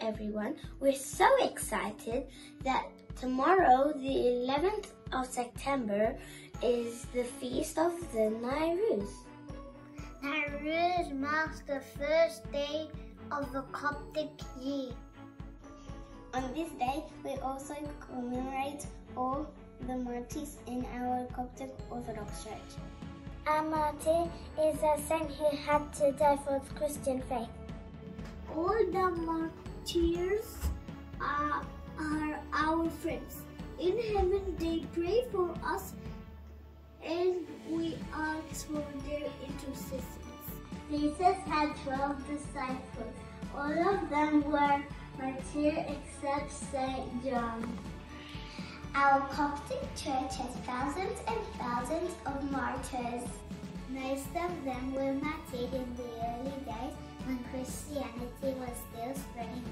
Everyone. We're so excited that tomorrow, the 11th of September, is the feast of the Nayrouz. Nayrouz marks the first day of the Coptic year. On this day, we also commemorate all the martyrs in our Coptic Orthodox Church. A martyr is a saint who had to die for the Christian faith. All the martyrs are, uh, are our friends. In heaven, they pray for us and we ask for their intercessions. Jesus had 12 disciples. All of them were martyrs except St. John. Our Coptic church has thousands and thousands of martyrs. Most of them were martyred in the early days when Christianity was still spreading.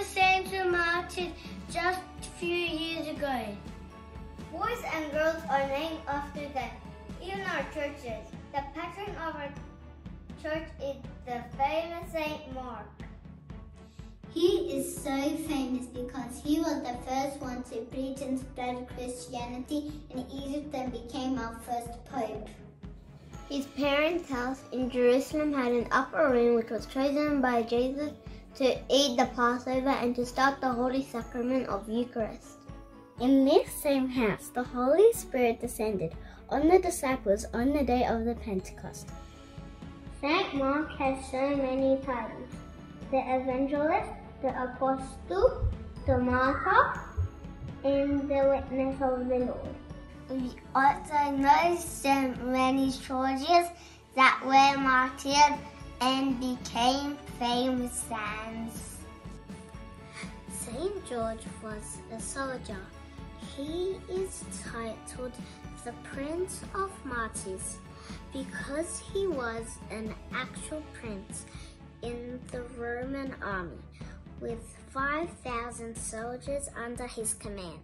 Other saints were martyred just a few years ago. Boys and girls are named after them. In our churches, the patron of our church is the famous Saint Mark. He is so famous because he was the first one to preach and spread Christianity in Egypt and became our first pope. His parents' house in Jerusalem had an upper room which was chosen by Jesus to eat the Passover and to start the Holy Sacrament of Eucharist. In this same house, the Holy Spirit descended on the disciples on the day of the Pentecost. Saint Mark has so many titles. The Evangelist, the Apostle, the Martyr, and the Witness of the Lord. We also know so many soldiers that were martyred and became famous saints. Saint George was a soldier. He is titled the Prince of Martyrs because he was an actual prince in the Roman army with 5,000 soldiers under his command.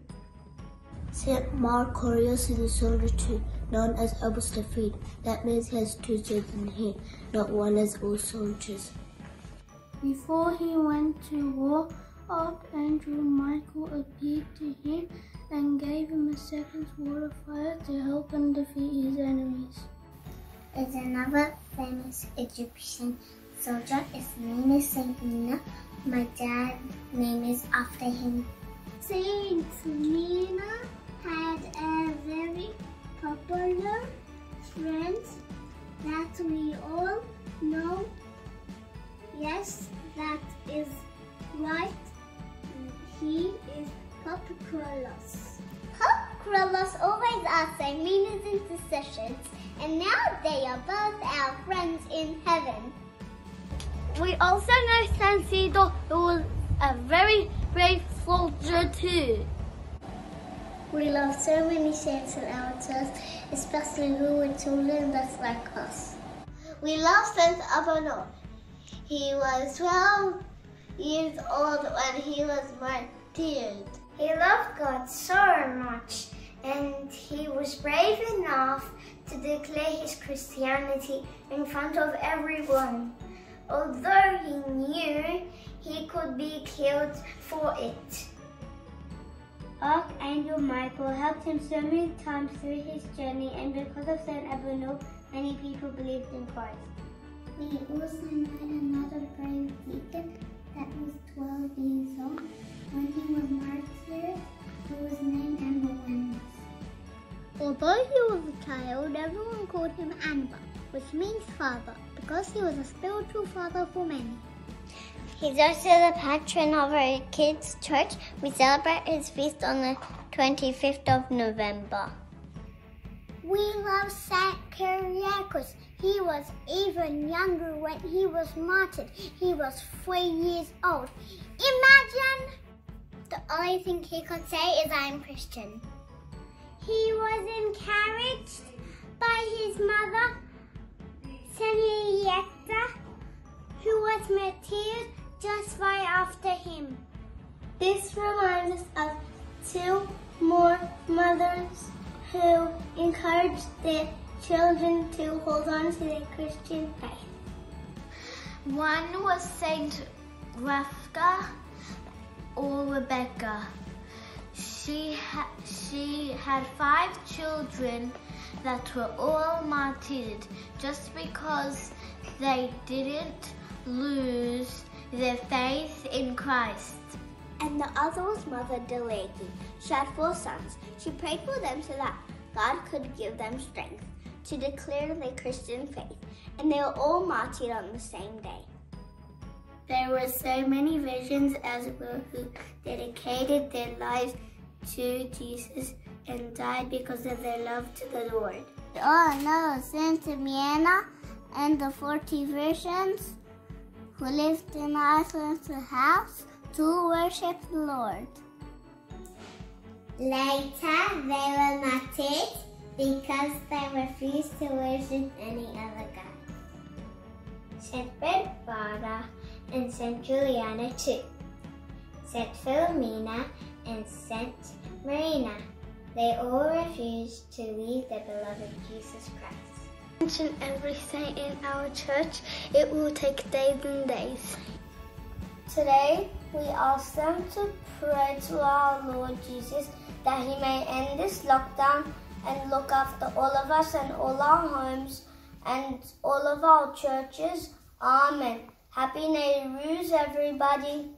St. Mercurius is a soldier too, known as Abu Sefein. That means he has two swords in him, not one as all soldiers. Before he went to war, Archangel Michael appeared to him and gave him a second sword of fire to help him defeat his enemies. There's another famous Egyptian soldier. His name is Saint Mina. My dad's name is after him. Saint Mina had a very popular friend that we all know. Yes, that is right. He is. Pope Kyrillos always asks Mina's intercessions, and now they are both our friends in heaven. We also know San Isidore, who was a very brave soldier too. We love so many saints and church, especially who were children just like us. We love Saint Apollon. He was 12 years old when he was martyred. He loved God so much and he was brave enough to declare his Christianity in front of everyone, although he knew he could be killed for it. Archangel Michael helped him so many times through his journey and because of Saint Apollon, many people believed in Christ. We also met another brave deacon that was 12 years old when he was martyred, who was named. Although he was a child, everyone called him Anba, which means father, because he was a spiritual father for many. He's also the patron of our kids' church. We celebrate his feast on the 25th of November. We love Saint Kyriakos. He was even younger when he was martyred. He was three years old. Imagine! The only thing he could say is, I'm Christian. He was encouraged by his mother, Henrietta, who was martyred just right after him. This reminds us of two more mothers who encouraged their children to hold on to their Christian faith. One was Saint Rafka or Rebecca. She, ha- she had five children that were all martyred just because they didn't lose their faith in Christ. And the other was Mother Delegi. She had four sons. She prayed for them so that God could give them strength to declare their Christian faith. And they were all martyred on the same day. There were so many virgins as well who dedicated their lives to Jesus and died because of their love to the Lord. Oh no, Saint Demiana and the 40 virgins who lived in Iceland's house to worship the Lord. Later, they were martyred because they refused to worship any other god. Saint Barbara and Saint Juliana too. Saint Philomena and Saint Marina. They all refused to leave their beloved Jesus Christ. Mention every saint in our church. It will take days and days. Today, we ask them to pray to our Lord Jesus that He may end this lockdown and look after all of us and all our homes and all of our churches. Amen. Happy Nayrouz, everybody.